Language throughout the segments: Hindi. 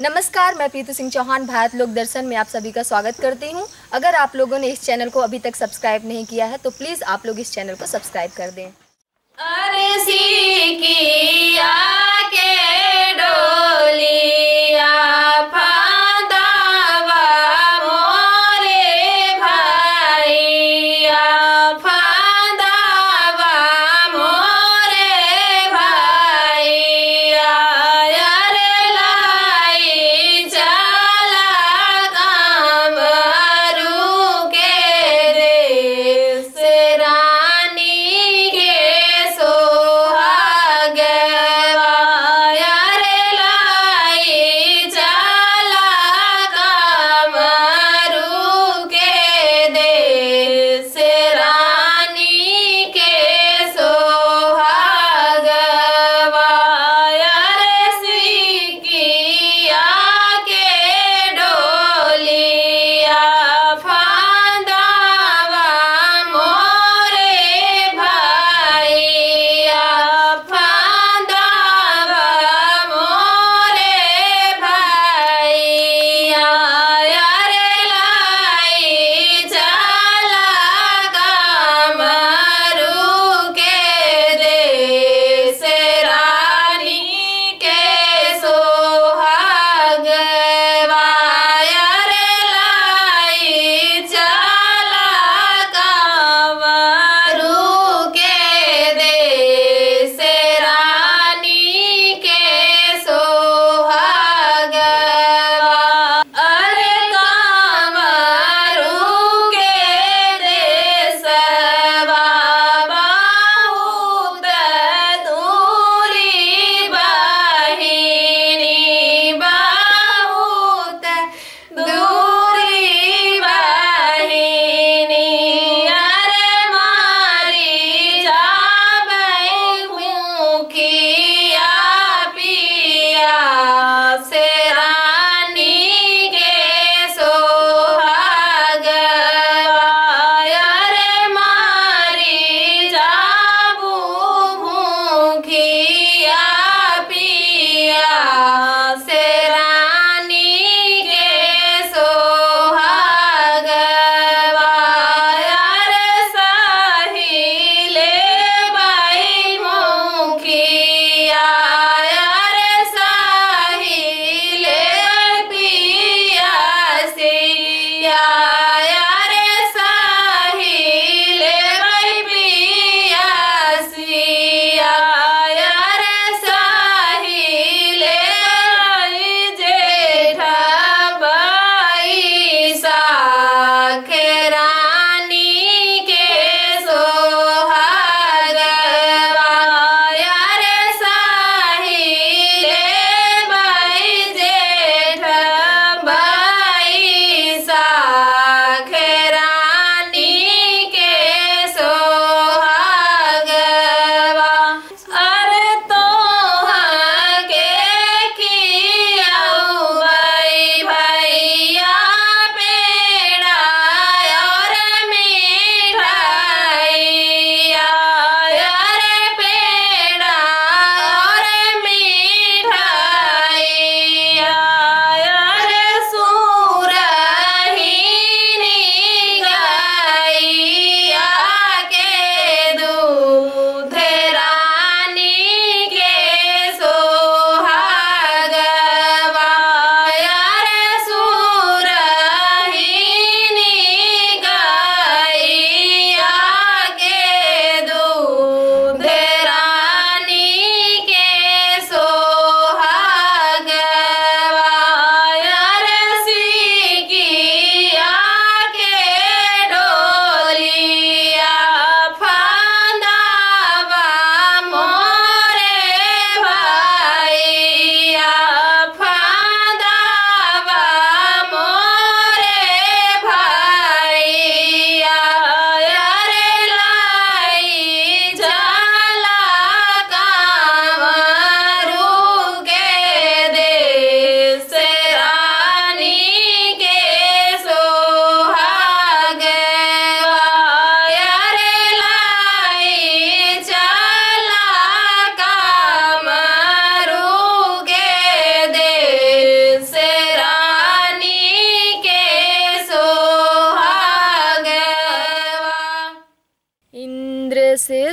नमस्कार, मैं प्रीति सिंह चौहान, भारत लोक दर्शन में आप सभी का स्वागत करती हूँ। अगर आप लोगों ने इस चैनल को अभी तक सब्सक्राइब नहीं किया है तो प्लीज़ आप लोग इस चैनल को सब्सक्राइब कर दें।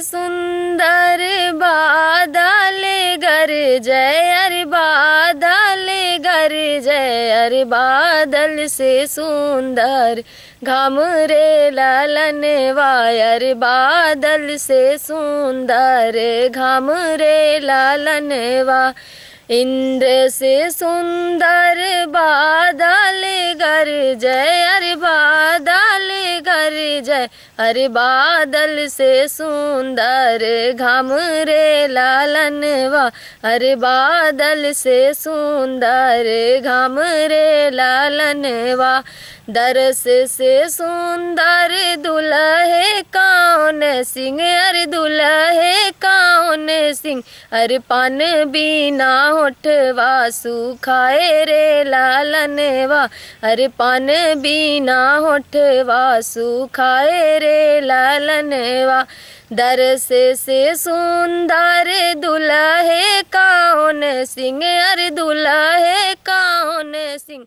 सुंदर बादल गर जय अरे बादल गर जय अरे बादल से सुंदर। घाम रे लालन वायर बादल से सुंदर। घाम रे लालन वा इंद्र से सुंदर बादल गर जय अरे बादल से सुंदर घाम रे लालन वा। अरे बादल से सुंदर घाम रे लालन वा। दरस से सुंदर दुल्हे कौन सिंह? अरे दुल्हे कौन सिंह? अरे पान बीना होठवा सुखाए रे लालनवा अरे पान बीना होठवा सुखाए रे लालनवा दरस से सुंदर दुल्हे कौन सिंह अरे दुल्हे कौन सिंह?